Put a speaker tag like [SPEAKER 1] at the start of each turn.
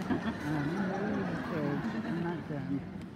[SPEAKER 1] Oh, I'm not done.